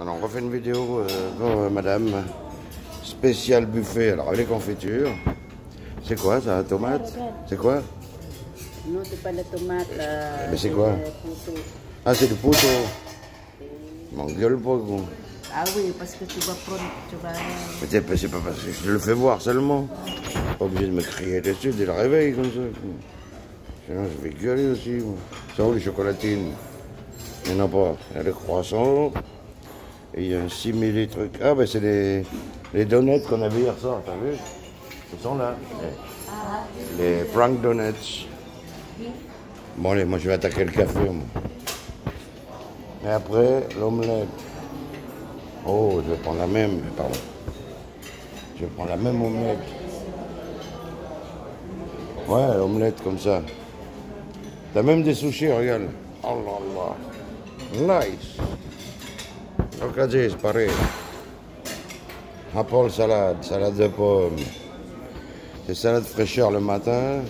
Alors on refait une vidéo, euh, bon, euh, madame, spécial buffet, alors les confitures. C'est quoi ça, tomate? C'est quoi? Non, c'est pas la tomate. euh, Mais c'est quoi? Ah c'est du poteau. M'engueule pas gros. Ah oui, parce que tu vas prendre, tu vas... Mais c'est pas, parce que je le fais voir seulement. Pas obligé de me crier dessus dès le réveil comme ça. Sinon je vais gueuler aussi. Ça où les chocolatines? Il n'y en a pas. Il y a les croissants. Et il y a un simili truc. Ah ben c'est les, les donuts qu'on avait hier soir, t'as vu? Ils sont là. Les, les prank donuts. Bon allez, moi je vais attaquer le café moi. Et après, l'omelette. Oh, je vais prendre la même, pardon. Je vais prendre la même omelette. Ouais, l'omelette comme ça. T'as même des sushis, regarde. Oh là là. Nice. Regardez, c'est pareil. Apple salade, salade de pommes. C'est salade fraîcheur le matin.